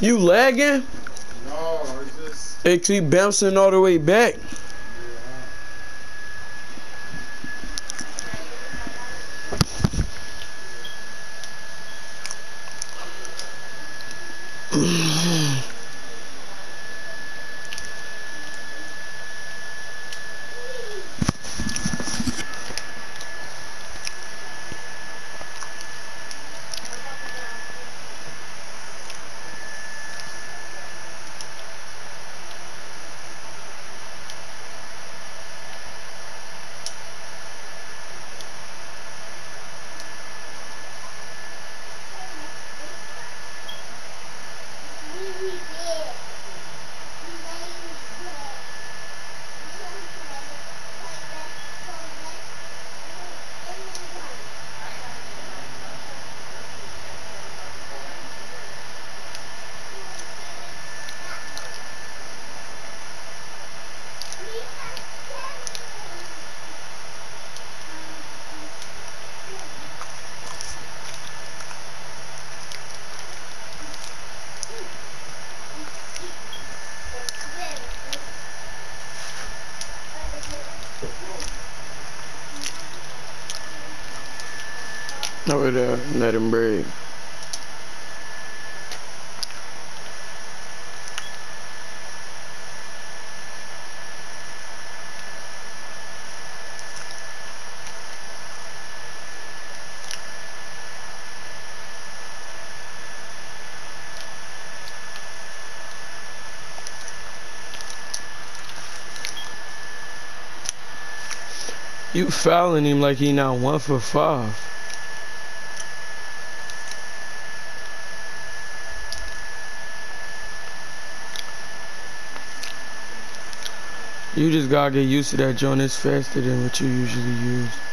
You lagging? No, it's just. It keep bouncing all the way back. Mm-hmm. Over there, let him breathe. You fouling him like he not one for five. You just gotta get used to that joint. It's faster than what you usually use.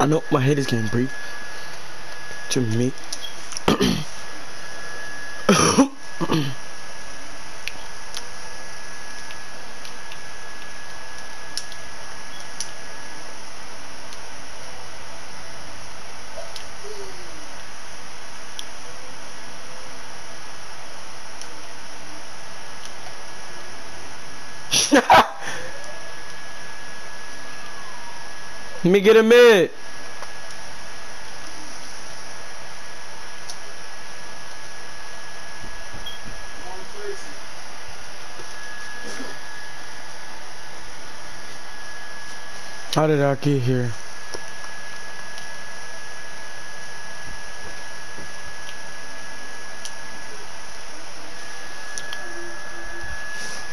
I know my head is getting brief. To me. Let me get a mid. How did I get here?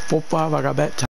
Four five, I got that time.